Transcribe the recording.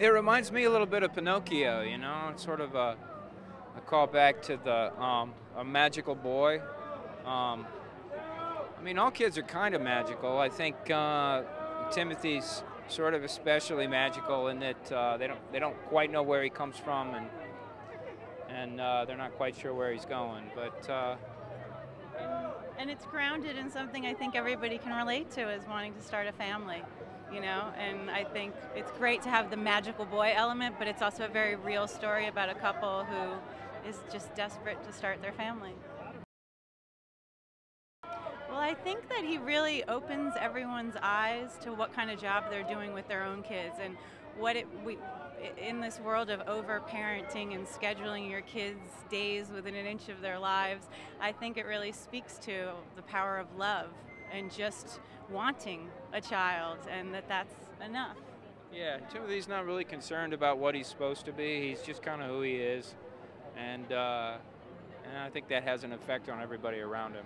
It reminds me a little bit of Pinocchio, you know. It's sort of a, a callback to the um, a magical boy. Um, I mean, all kids are kind of magical. I think uh, Timothy's sort of especially magical in that uh, they don't they don't quite know where he comes from and and uh, they're not quite sure where he's going. But uh, and it's grounded in something I think everybody can relate to is wanting to start a family, you know. And I think it's great to have the magical boy element, but it's also a very real story about a couple who is just desperate to start their family. Well, I think that he really opens everyone's eyes to what kind of job they're doing with their own kids and what it we in this world of over parenting and scheduling your kids' days within an inch of their lives, I think it really speaks to the power of love and just wanting a child and that that's enough. yeah, Timothy's not really concerned about what he's supposed to be. He's just kind of who he is, and uh, and I think that has an effect on everybody around him.